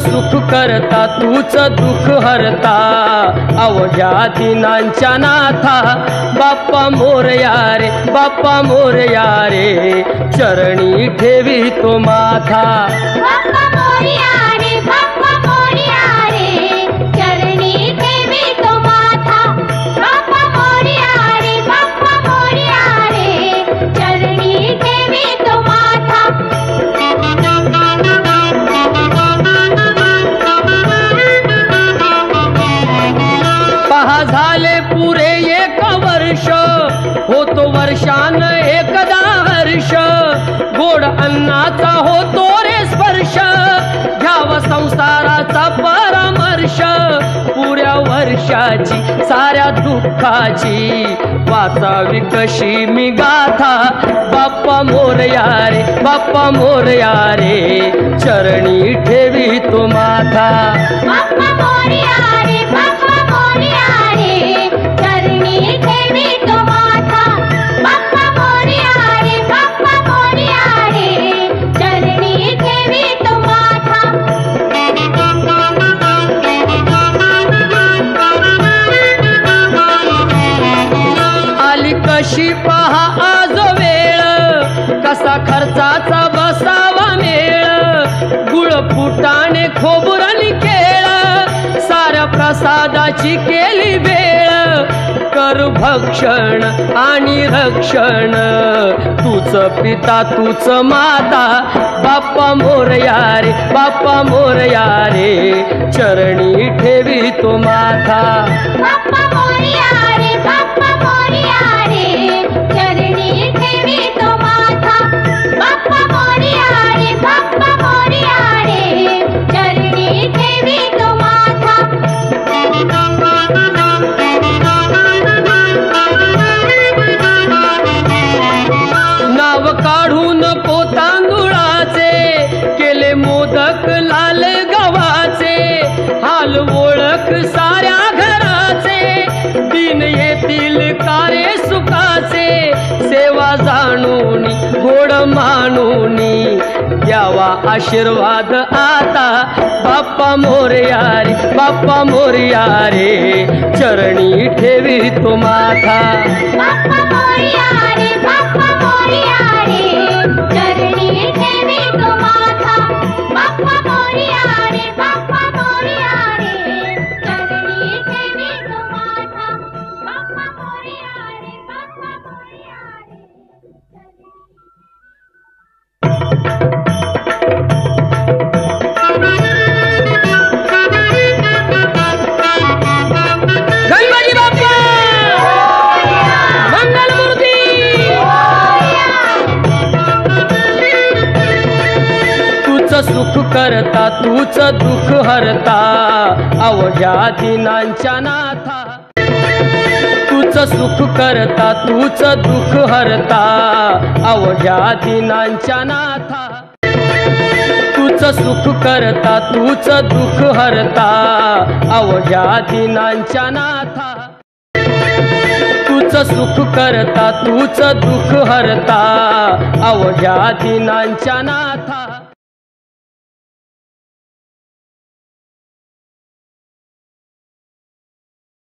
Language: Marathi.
सुख करता तूच दुःख हरता. अवघ्या दिनांच्या नाथा बाप्पा मोरया रे बाप्पा मोरया रे चरणी ठेवी तो माथा. पुरे एक वर्ष होतो वर्षान एकदा हर्ष. गोड अन्नाचा होतो रे स्पर्श घ्यावा संसाराचा परामर्श. पुऱ्या वर्षाची साऱ्या दुःखाची वाचावी कशी मी गाथा. बाप्पा मोरया रे बाप्पा मोरया रे चरणी ठेवी तो माथा. पहा आज वेळ. कसा खर्चाचा बसावा मेळ. गुळ फुटाणे खोबरणी केळ साऱ्या प्रसादाची केली वेळ. कर भक्षण आणि रक्षण. तूच पिता तूच माता. बाप्पा मोरया रे बाप्पा मोरया रे चरणी ठेवी तो माथा. द्यावा आशीर्वाद आता. बाप्पा मोरया रे बाप्पा मोरया रे चरणी ठेवी तो माथा. तूच सुख करता तूच दुःख हरता. अवघ्या दिनांच्या नाथा. तूच सुख करता तूच दुःख हरता. अवघ्या दिनांच्या नाथा. तूच सुख करता तूच दुःख हरता. अवघ्या दिनांच्या नाथा. तूच सुख करता तूच दुःख हरता. अवघ्या दिनांच्या नाथा.